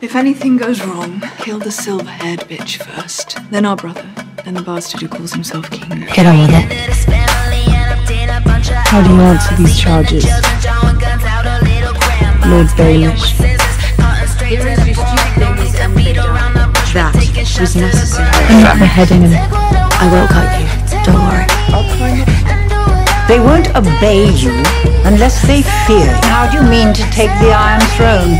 If anything goes wrong, kill the silver-haired bitch first. Then our brother. Then the bastard who calls himself king. Get on with it. How do you answer these charges? Lord Baelish. That was necessary. I'm not beheading him. I will cut you. Don't worry. I'll cry. They won't obey you unless they fear. you. How do you mean to take the Iron Throne?